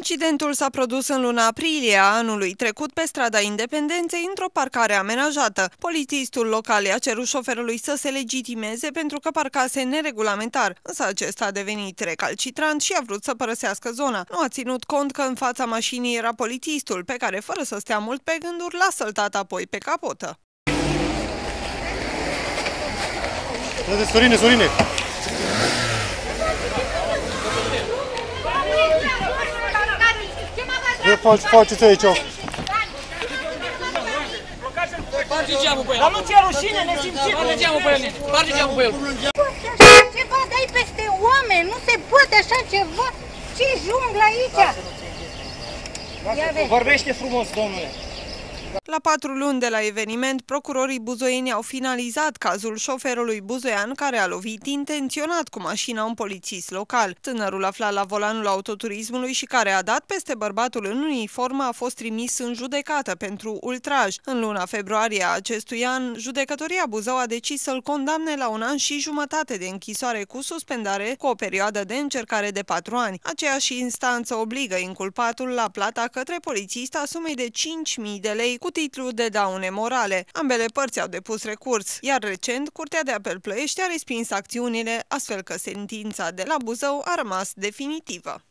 Incidentul s-a produs în luna aprilie a anului trecut pe strada Independenței într-o parcare amenajată. Polițistul local i-a cerut șoferului să se legitimeze pentru că parcase neregulamentar, însă acesta a devenit recalcitrant și a vrut să părăsească zona. Nu a ținut cont că în fața mașinii era polițistul, pe care, fără să stea mult pe gânduri, l-a săltat apoi pe capotă. Sorine, Sorine! Ce faci, faceți aici? Sparge geamul pe el. Dar nu ți-e rușine, ne simțim. Sparge geamul pe el, nene. Sparge geamul pe el. Așa ceva dai peste oameni, nu se poate așa ceva. Ce junglă aici? Ia vezi. Vorbește frumos, domnule. La patru luni de la eveniment, procurorii buzoieni au finalizat cazul șoferului buzoian care a lovit intenționat cu mașina un polițist local. Tânărul aflat la volanul autoturismului și care a dat peste bărbatul în uniformă a fost trimis în judecată pentru ultraj. În luna februarie a acestui an, judecătoria Buzău a decis să-l condamne la un an și jumătate de închisoare cu suspendare cu o perioadă de încercare de patru ani. Aceeași instanță obligă inculpatul la plata către polițist a sumei de 5.000 de lei cu titlu de daune morale. Ambele părți au depus recurs, iar recent Curtea de Apel Plăiești a respins acțiunile, astfel că sentința de la Buzău a rămas definitivă.